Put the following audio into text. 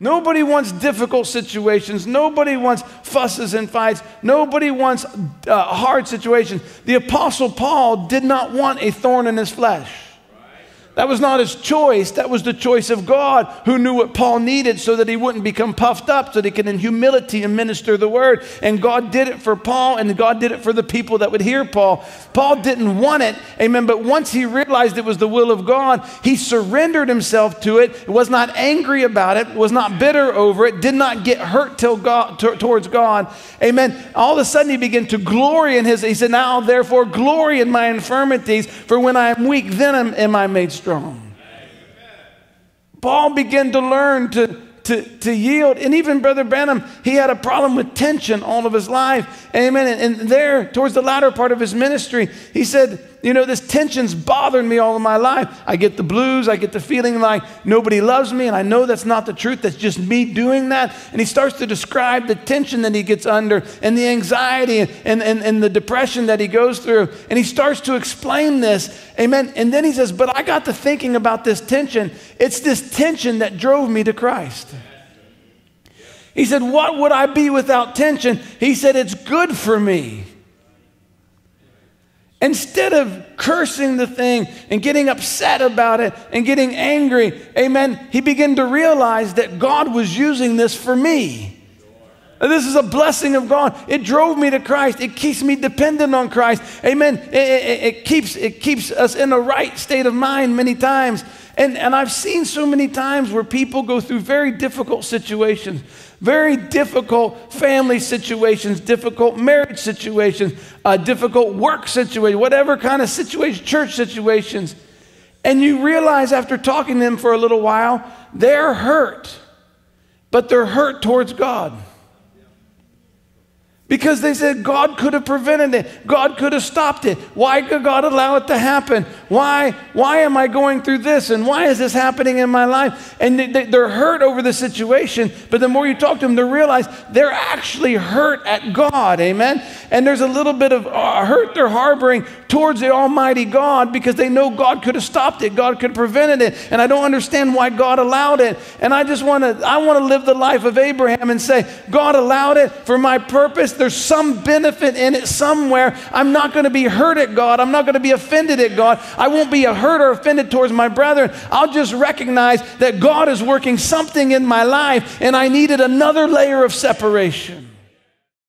Nobody wants difficult situations. Nobody wants fusses and fights. Nobody wants uh, hard situations. The Apostle Paul did not want a thorn in his flesh. That was not his choice. That was the choice of God who knew what Paul needed so that he wouldn't become puffed up, so that he could, in humility, administer the word. And God did it for Paul, and God did it for the people that would hear Paul. Paul didn't want it, amen. But once he realized it was the will of God, he surrendered himself to it, was not angry about it, was not bitter over it, did not get hurt till God, t- towards God, amen. All of a sudden, he began to glory in his, he said, Now therefore, glory in my infirmities, for when I am weak, then am, am I made strong strong. Paul began to learn to, to, to yield. And even Brother Branham, he had a problem with tension all of his life. Amen. And, and there, towards the latter part of his ministry, he said, you know, this tension's bothering me all of my life. I get the blues. I get the feeling like nobody loves me. And I know that's not the truth. That's just me doing that. And he starts to describe the tension that he gets under and the anxiety and, and, and the depression that he goes through. And he starts to explain this. Amen. And then he says, But I got to thinking about this tension. It's this tension that drove me to Christ. He said, What would I be without tension? He said, It's good for me. Instead of cursing the thing and getting upset about it and getting angry, amen, he began to realize that God was using this for me. This is a blessing of God. It drove me to Christ. It keeps me dependent on Christ. Amen. It, it, it, keeps, it keeps us in a right state of mind many times. And, and I've seen so many times where people go through very difficult situations, very difficult family situations, difficult marriage situations, uh, difficult work situations, whatever kind of situation, church situations. And you realize after talking to them for a little while, they're hurt, but they're hurt towards God. Because they said God could have prevented it. God could have stopped it. Why could God allow it to happen? Why, why am I going through this? And why is this happening in my life? And they, are hurt over the situation. But the more you talk to them, they realize they're actually hurt at God. Amen? And there's a little bit of uh, hurt they're harboring towards the Almighty God because they know God could have stopped it. God could have prevented it. And I don't understand why God allowed it. And I just want to, I want to live the life of Abraham and say, God allowed it for my purpose there's some benefit in it somewhere. I'm not going to be hurt at God. I'm not going to be offended at God. I won't be a hurt or offended towards my brethren. I'll just recognize that God is working something in my life and I needed another layer of separation.